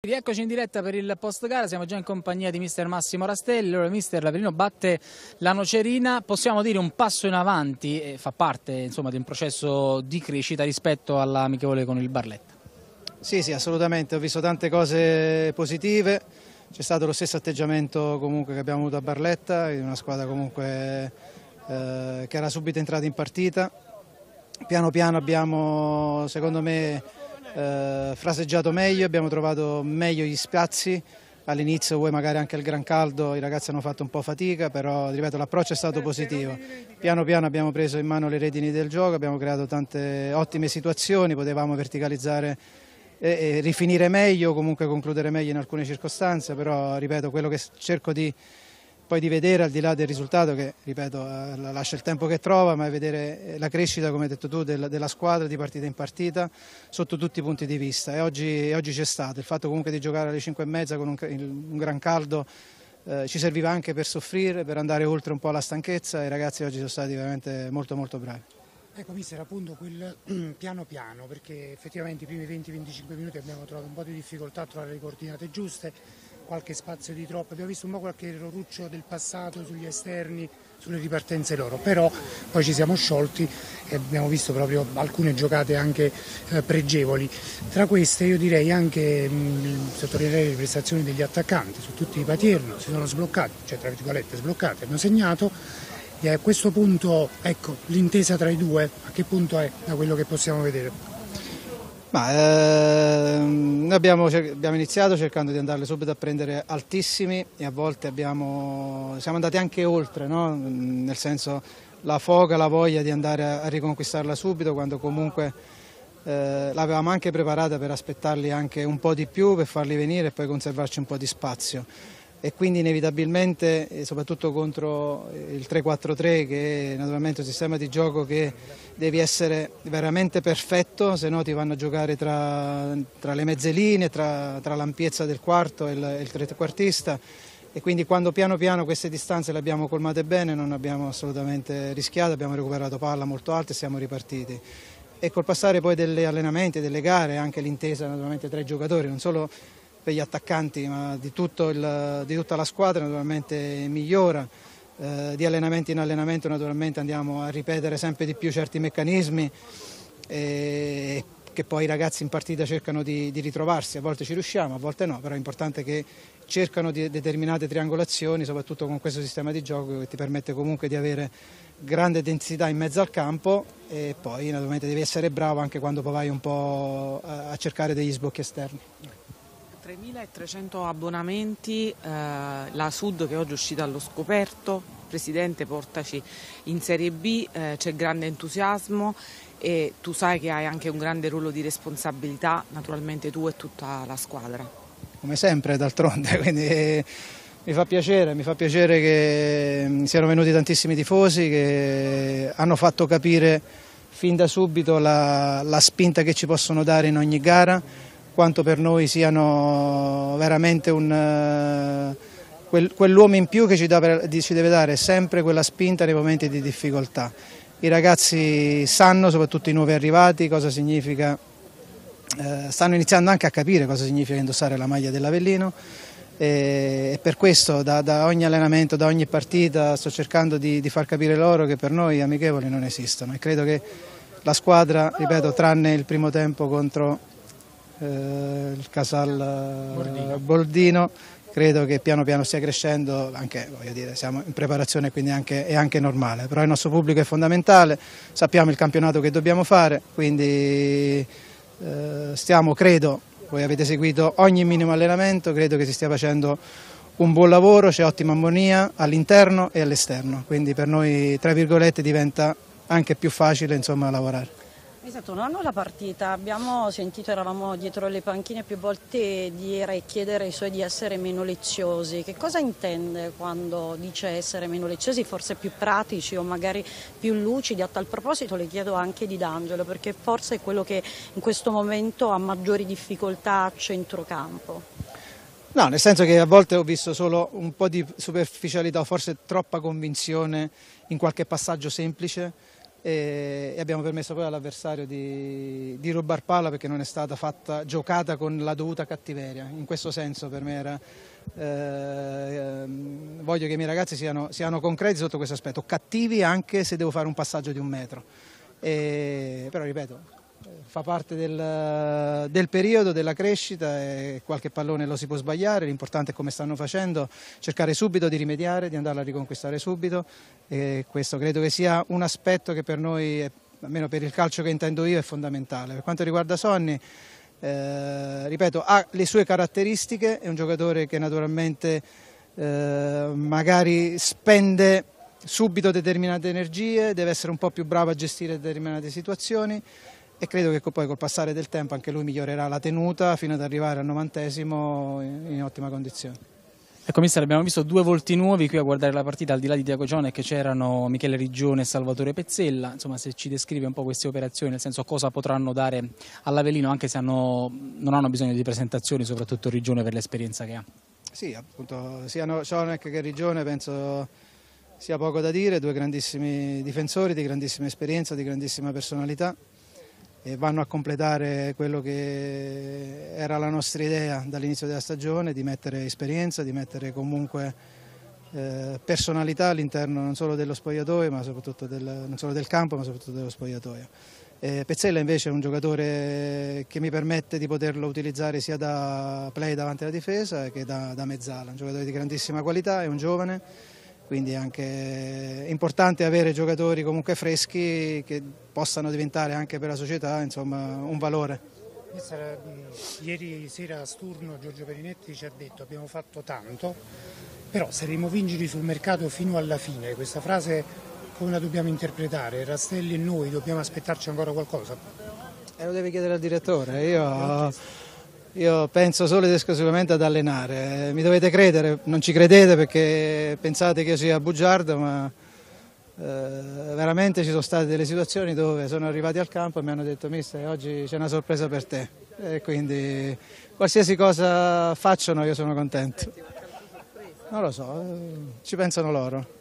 Rieccoci in diretta per il post gara, siamo già in compagnia di mister Massimo Rastelli, allora mister Laverino batte la Nocerina, possiamo dire un passo in avanti fa parte insomma, di un processo di crescita rispetto all'amichevole con il Barletta. Sì, sì, assolutamente, ho visto tante cose positive, c'è stato lo stesso atteggiamento comunque che abbiamo avuto a Barletta, una squadra comunque eh, che era subito entrata in partita, piano piano abbiamo secondo me eh, fraseggiato meglio, abbiamo trovato meglio gli spazi, all'inizio poi magari anche il gran caldo i ragazzi hanno fatto un po' fatica, però ripeto l'approccio è stato positivo. Piano piano abbiamo preso in mano le redini del gioco, abbiamo creato tante ottime situazioni, potevamo verticalizzare e, e rifinire meglio, comunque concludere meglio in alcune circostanze, però ripeto quello che cerco di poi di vedere al di là del risultato che, ripeto, eh, lascia il tempo che trova, ma vedere eh, la crescita, come hai detto tu, della squadra di partita in partita sotto tutti i punti di vista. E oggi, oggi c'è stato, il fatto comunque di giocare alle 5 e mezza con un, un gran caldo eh, ci serviva anche per soffrire, per andare oltre un po' la stanchezza. I ragazzi oggi sono stati veramente molto molto bravi. Ecco mister appunto quel piano piano perché effettivamente i primi 20-25 minuti abbiamo trovato un po' di difficoltà a trovare le coordinate giuste qualche spazio di troppo, abbiamo visto un po' qualche erroruccio del passato sugli esterni, sulle ripartenze loro, però poi ci siamo sciolti e abbiamo visto proprio alcune giocate anche eh, pregevoli. Tra queste io direi anche mh, sottolineare le prestazioni degli attaccanti, su tutti i Patierno si sono sbloccati, cioè tra virgolette sbloccati, hanno segnato e a questo punto ecco l'intesa tra i due a che punto è da quello che possiamo vedere? Ma, eh, noi abbiamo, abbiamo, iniziato cercando di andarle subito a prendere altissimi e a volte abbiamo, siamo andati anche oltre, no? nel senso la foga, la voglia di andare a, a riconquistarla subito quando comunque eh, l'avevamo anche preparata per aspettarli anche un po' di più, per farli venire e poi conservarci un po' di spazio e quindi inevitabilmente, soprattutto contro il 3-4-3 che è naturalmente un sistema di gioco che devi essere veramente perfetto, se no ti vanno a giocare tra, tra le mezze linee, tra, tra l'ampiezza del quarto e il, il trequartista e quindi quando piano piano queste distanze le abbiamo colmate bene non abbiamo assolutamente rischiato, abbiamo recuperato palla molto alta e siamo ripartiti. E col passare poi degli allenamenti, delle gare, anche l'intesa naturalmente tra i giocatori, non solo per gli attaccanti ma di, il, di tutta la squadra naturalmente migliora. Eh, di allenamento in allenamento naturalmente andiamo a ripetere sempre di più certi meccanismi e che poi i ragazzi in partita cercano di, di, ritrovarsi, a volte ci riusciamo, a volte no, però è importante che cercano di determinate triangolazioni, soprattutto con questo sistema di gioco che ti permette comunque di avere grande densità in mezzo al campo e poi naturalmente devi essere bravo anche quando poi vai un po' a cercare degli sbocchi esterni. 3.300 abbonamenti, eh, la Sud che oggi è uscita allo scoperto, Presidente portaci in Serie B, eh, c'è grande entusiasmo e tu sai che hai anche un grande ruolo di responsabilità, naturalmente tu e tutta la squadra. Come sempre d'altronde, quindi eh, mi fa piacere, mi fa piacere che mm, siano venuti tantissimi tifosi che hanno fatto capire fin da subito la, la spinta che ci possono dare in ogni gara quanto per noi siano veramente un, uh, quel, quell'uomo in più che ci, da, ci deve dare sempre quella spinta nei momenti di difficoltà. I ragazzi sanno, soprattutto i nuovi arrivati, cosa significa, eh, stanno iniziando anche a capire cosa significa indossare la maglia dell'Avellino e per questo da, da, ogni allenamento, da ogni partita sto cercando di, di, far capire loro che per noi amichevoli non esistono e credo che la squadra, ripeto, tranne il primo tempo contro eh, il Casal Bordino. Boldino credo che piano piano stia crescendo, anche dire, siamo in preparazione quindi anche, è anche normale, però il nostro pubblico è fondamentale, sappiamo il campionato che dobbiamo fare, quindi eh, stiamo, credo, voi avete seguito ogni minimo allenamento, credo che si stia facendo un buon lavoro, c'è ottima armonia all'interno e all'esterno, quindi per noi tra virgolette diventa anche più facile insomma, lavorare. Esatto, non hanno la partita, abbiamo sentito, eravamo dietro le panchine più volte dire e chiedere ai suoi di essere meno leziosi. Che cosa intende quando dice essere meno leziosi, forse più pratici o magari più lucidi? A tal proposito le chiedo anche di D'Angelo, perché forse è quello che in questo momento ha maggiori difficoltà a centrocampo. No, nel senso che a volte ho visto solo un po' di superficialità o forse troppa convinzione in qualche passaggio semplice e, abbiamo permesso poi all'avversario di, di rubar palla perché non è stata fatta giocata con la dovuta cattiveria. In questo senso per me era eh, voglio che i miei ragazzi siano, siano, concreti sotto questo aspetto, cattivi anche se devo fare un passaggio di un metro. E, però ripeto, fa parte del, del, periodo, della crescita e qualche pallone lo si può sbagliare, l'importante è come stanno facendo, cercare subito di rimediare, di andarla a riconquistare subito. E questo credo che sia un aspetto che per noi, almeno per il calcio che intendo io, è fondamentale. Per quanto riguarda Sonny, eh, ripeto, ha le sue caratteristiche, è un giocatore che naturalmente eh, magari spende subito determinate energie, deve essere un po' più bravo a gestire determinate situazioni e credo che poi col passare del tempo anche lui migliorerà la tenuta fino ad arrivare al novantesimo in ottima condizione. Ecco mister, abbiamo visto due volti nuovi qui a guardare la partita al di là di Diaco Gione che c'erano Michele Rigione e Salvatore Pezzella, insomma se ci descrive un po' queste operazioni, nel senso cosa potranno dare all'Avelino anche se hanno, non hanno bisogno di presentazioni, soprattutto Rigione per l'esperienza che ha. Sì, appunto, sia Cionek che Rigione penso sia poco da dire, due grandissimi difensori di grandissima esperienza, di grandissima personalità vanno a completare quello che era la nostra idea dall'inizio della stagione di mettere esperienza, di mettere comunque eh, personalità all'interno non solo dello spogliatoio, ma soprattutto del, non solo del campo, ma soprattutto dello spogliatoio. Eh, Pezzella invece è un giocatore che mi permette di poterlo utilizzare sia da play davanti alla difesa che da, da mezzala, un giocatore di grandissima qualità, è un giovane quindi è anche importante avere giocatori comunque freschi che possano diventare anche per la società insomma, un valore. Ieri sera a Sturno Giorgio Perinetti ci ha detto abbiamo fatto tanto, però saremo vincili sul mercato fino alla fine, questa frase come la dobbiamo interpretare? Rastelli e noi dobbiamo aspettarci ancora qualcosa? Eh, lo deve chiedere al direttore, io io penso solo ed esclusivamente ad allenare, mi dovete credere, non ci credete perché pensate che io sia bugiardo, ma eh, veramente ci sono state delle situazioni dove sono arrivati al campo e mi hanno detto mister oggi c'è una sorpresa per te e quindi qualsiasi cosa facciano io sono contento. Non lo so, ci pensano loro.